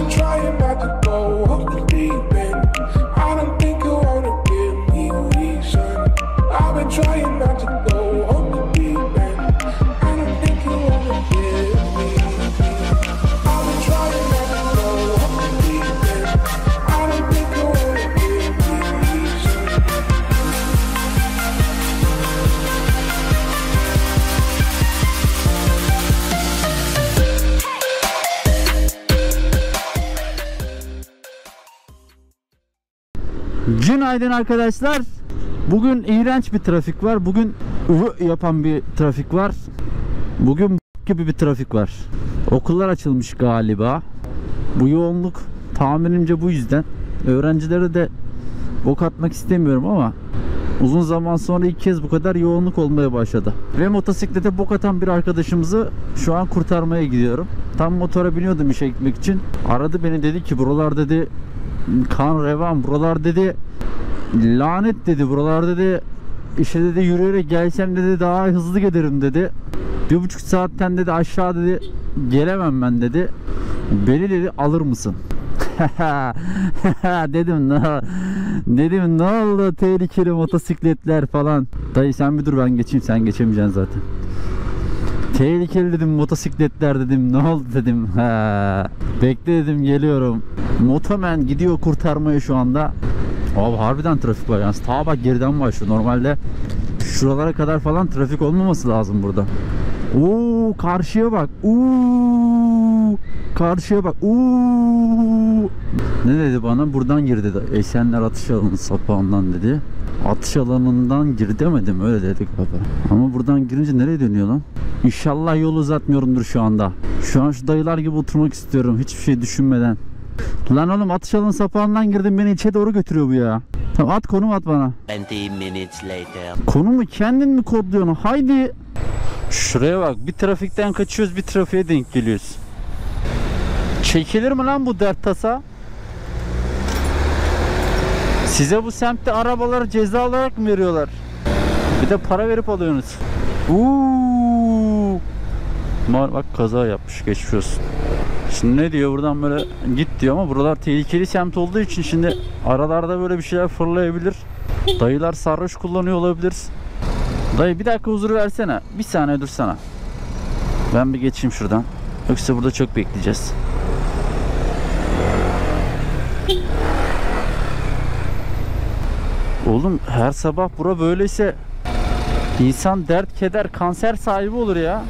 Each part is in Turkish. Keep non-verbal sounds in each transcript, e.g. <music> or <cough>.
been trying not to go deep. I don't think you wanna give me reason. I've been trying Günaydın arkadaşlar. Bugün iğrenç bir trafik var. Bugün ıvı yapan bir trafik var. Bugün gibi bir trafik var. Okullar açılmış galiba. Bu yoğunluk tahminimce bu yüzden. Öğrencilere de bok atmak istemiyorum ama uzun zaman sonra ilk kez bu kadar yoğunluk olmaya başladı. Ve motosiklete bok atan bir arkadaşımızı şu an kurtarmaya gidiyorum. Tam motora biniyordum işe gitmek için. Aradı beni dedi ki buralar dedi kan revan buralar dedi lanet dedi buralar dedi işe dedi yürüyerek gelsem dedi daha hızlı giderim dedi. Bir buçuk saatten dedi aşağı dedi gelemem ben dedi. Beni dedi alır mısın? <laughs> Dedim ne dedim ne oldu tehlikeli motosikletler falan? Dayı sen bir dur ben geçeyim sen geçemeyeceksin zaten. Tehlikeli dedim motosikletler dedim ne oldu? dedim. <laughs> Bekle dedim geliyorum. Motomen gidiyor kurtarmaya şu anda Abi harbiden trafik var. Yalnız ta bak geriden başlıyor. Normalde Şuralara kadar falan trafik olmaması lazım burada. Oo karşıya bak. Oo karşıya bak. Oo Ne dedi bana? Buradan gir dedi. Esenler atış alanı sapağından dedi. Atış alanından gir demedim öyle dedik baba. Ama buradan girince nereye dönüyor lan? İnşallah yolu uzatmıyorumdur şu anda. Şu an şu dayılar gibi oturmak istiyorum. Hiçbir şey düşünmeden. Lan oğlum atış alanı sapağından girdim beni içe doğru götürüyor bu ya. Tamam at konum at bana. 20 minutes later. Konumu kendin mi kodluyorsun? Haydi. Şuraya bak bir trafikten kaçıyoruz bir trafiğe denk geliyoruz. Çekilir mi lan bu dert tasa? Size bu semtte arabaları ceza olarak mı veriyorlar? Bir de para verip alıyorsunuz. Uuu. Bak kaza yapmış geçmiş olsun. Şimdi ne diyor buradan böyle git diyor ama buralar tehlikeli semt olduğu için şimdi aralarda böyle bir şeyler fırlayabilir. Dayılar sarhoş kullanıyor olabilir. Dayı bir dakika huzur versene. Bir saniye dursana. Ben bir geçeyim şuradan. Yoksa burada çok bekleyeceğiz. Oğlum her sabah bura böyleyse insan dert keder kanser sahibi olur ya.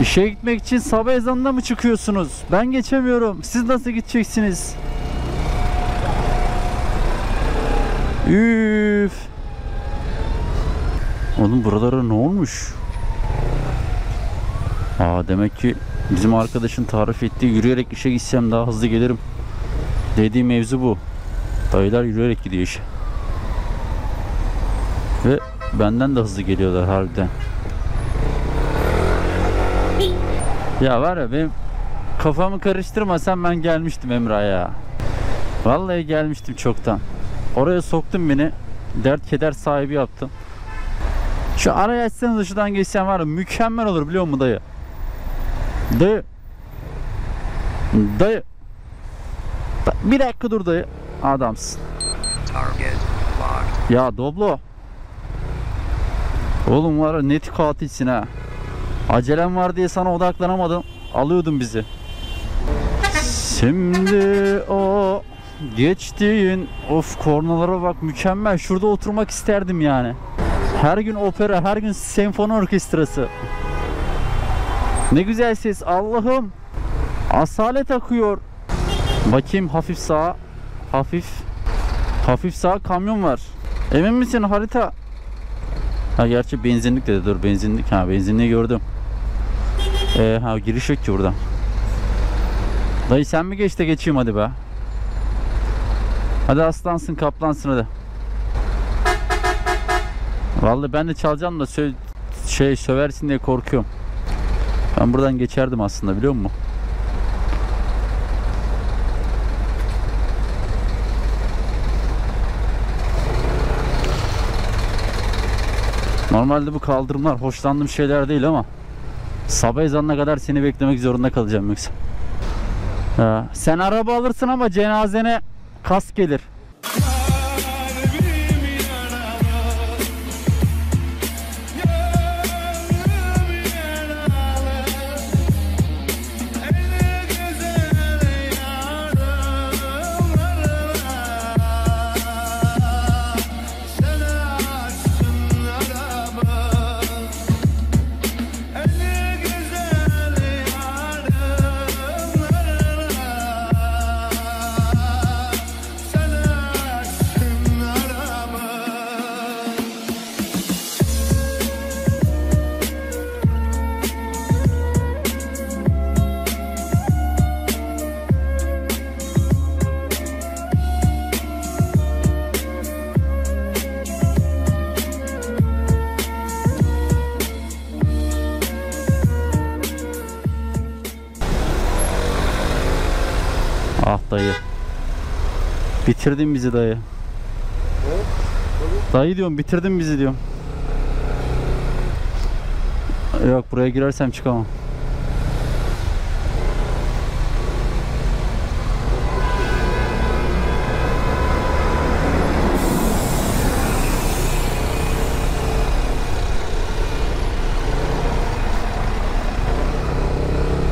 İşe gitmek için sabah ezanında mı çıkıyorsunuz? Ben geçemiyorum. Siz nasıl gideceksiniz? Üf. Oğlum buralara ne olmuş? Aa demek ki bizim arkadaşın tarif ettiği yürüyerek işe gitsem daha hızlı gelirim. Dediği mevzu bu. Dayılar yürüyerek gidiyor işe. Ve benden de hızlı geliyorlar harbiden. Ya var ya benim kafamı karıştırmasam ben gelmiştim Emrah ya. Vallahi gelmiştim çoktan. Oraya soktun beni. Dert keder sahibi yaptın. Şu araya açsanız şuradan geçsem var ya mükemmel olur biliyor musun dayı? Dayı. Dayı. Da- Bir dakika dur dayı. Adamsın. Ya Doblo. Oğlum var ya net katilsin ha. Acelem var diye sana odaklanamadım. Alıyordun bizi. Şimdi o geçtiğin of kornalara bak mükemmel. Şurada oturmak isterdim yani. Her gün opera, her gün senfoni orkestrası. Ne güzel ses Allah'ım. Asalet akıyor. Bakayım hafif sağa. Hafif. Hafif sağ kamyon var. Emin misin harita? Ha gerçi benzinlik dedi. Dur benzinlik. Ha benzinliği gördüm. Ee, ha giriş yok ki buradan. Dayı sen mi geç de geçeyim hadi be. Hadi aslansın kaplansın hadi. Vallahi ben de çalacağım da sö- şey söversin diye korkuyorum. Ben buradan geçerdim aslında biliyor musun? Normalde bu kaldırımlar hoşlandığım şeyler değil ama sabah ezanına kadar seni beklemek zorunda kalacağım yoksa. Ha, sen araba alırsın ama cenazene kas gelir. Dayı. Bitirdin bizi dayı. Dayı diyorum bitirdin bizi diyorum. Yok buraya girersem çıkamam.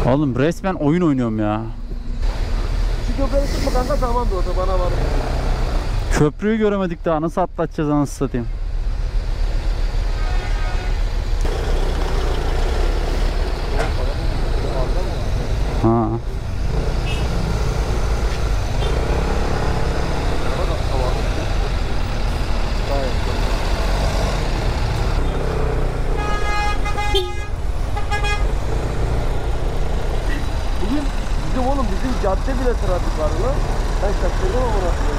Oğlum resmen oyun oynuyorum ya. Köpeği tutma kanka tamam da o bana var. Köprüyü göremedik daha nasıl atlatacağız anasını satayım. Ha. Bugün bizim oğlum bizim cadde bile trafik var lan. Ben şaşırdım ama nasıl?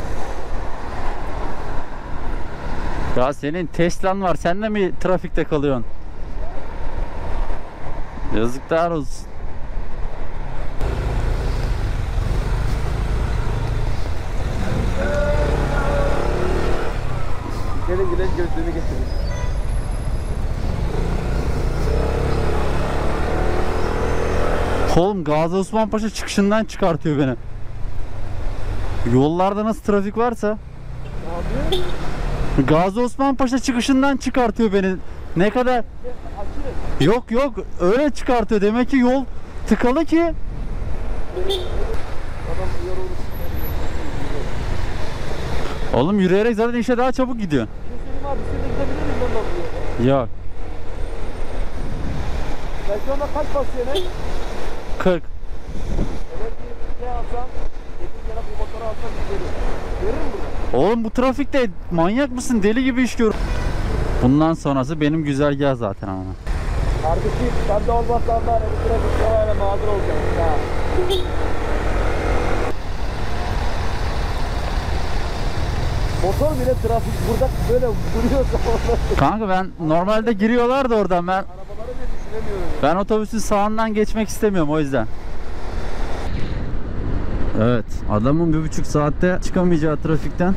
Ya senin Tesla'n var sen de mi trafikte kalıyorsun? Yazıklar olsun. Gelin güneş gözlüğünü getirin. Oğlum Gazi Osman Paşa çıkışından çıkartıyor beni. Yollarda nasıl trafik varsa Gazi Osman Paşa çıkışından çıkartıyor beni. Ne kadar Yok yok öyle çıkartıyor. Demek ki yol tıkalı ki. Oğlum yürüyerek zaten işe daha çabuk gidiyor. Yok. Şu anda kaç basıyor ne? 40. Evet bir şey alsam, getir gene bu motoru alsam giderim. Verir mi bunu? Oğlum bu trafikte manyak mısın? Deli gibi iş gör. Bundan sonrası benim güzergah zaten ama. Kardeşim sen de olmazsan var ya bu trafik şovayla mağdur olacağım. Ha. Motor bile trafik burada böyle duruyorsa ondan Kanka ben normalde giriyorlar da oradan ben arabaları bile düşünemiyorum. ya. Ben otobüsün sağından geçmek istemiyorum o yüzden. Evet adamın bir buçuk saatte çıkamayacağı trafikten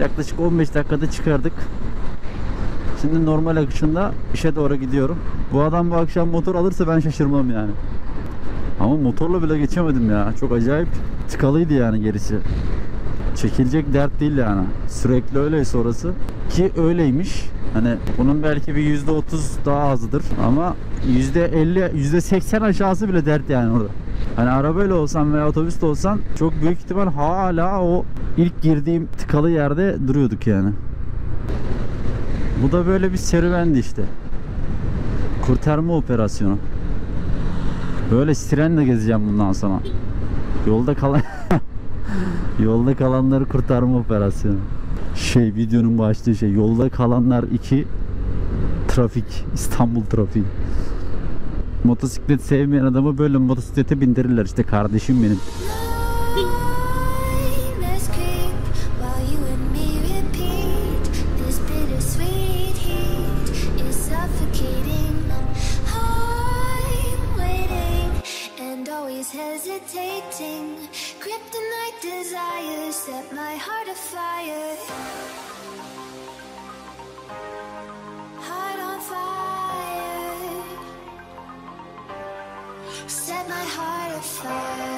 yaklaşık 15 dakikada çıkardık. Şimdi normal akışında işe doğru gidiyorum. Bu adam bu akşam motor alırsa ben şaşırmam yani. Ama motorla bile geçemedim ya. Çok acayip tıkalıydı yani gerisi. Çekilecek dert değil yani. Sürekli öyleyse orası. Ki öyleymiş. Hani bunun belki bir yüzde otuz daha azıdır. Ama yüzde elli, yüzde seksen aşağısı bile dert yani orada. Hani arabayla olsan veya otobüste olsan çok büyük ihtimal hala o ilk girdiğim tıkalı yerde duruyorduk yani. Bu da böyle bir serüvendi işte. Kurtarma operasyonu. Böyle sirenle gezeceğim bundan sonra. Yolda kalan <laughs> Yolda kalanları kurtarma operasyonu. Şey videonun başlığı şey yolda kalanlar 2 trafik İstanbul trafiği. Motosiklet sevmeyen adamı böyle motosiklete bindirirler işte kardeşim benim. Set my heart afire. Heart on fire. Set my heart afire.